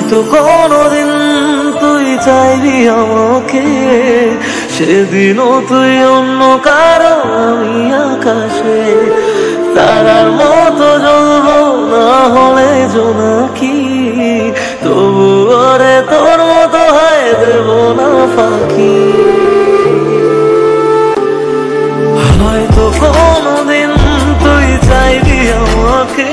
হয়তো কোনোদিন তুই চাইবি আমাকে, সেদিনও তুই অন্য কারও আমি আকাশে। তারার মতো জ্বলবো না হলে জোনাকি তবু আরে তোর মতো হয় দেব না ফাঁকি। হয়তো কোনোদিন তুই চাইবি আমাকে